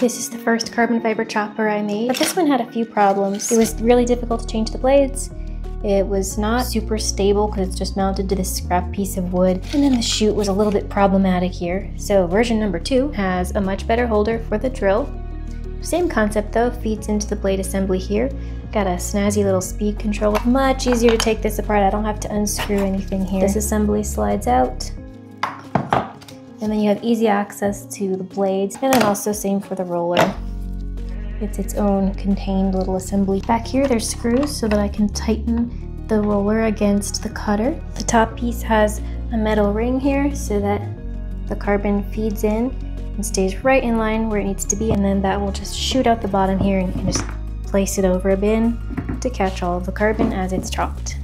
This is the first carbon fiber chopper I made, but this one had a few problems. It was really difficult to change the blades. It was not super stable because it's just mounted to this scrap piece of wood. And then the chute was a little bit problematic here. So version number two has a much better holder for the drill. Same concept though, feeds into the blade assembly here. Got a snazzy little speed control. Much easier to take this apart. I don't have to unscrew anything here. This assembly slides out. And then you have easy access to the blades. And then also same for the roller. It's its own contained little assembly. Back here there's screws so that I can tighten the roller against the cutter. The top piece has a metal ring here so that the carbon feeds in and stays right in line where it needs to be and then that will just shoot out the bottom here and you can just place it over a bin to catch all of the carbon as it's chopped.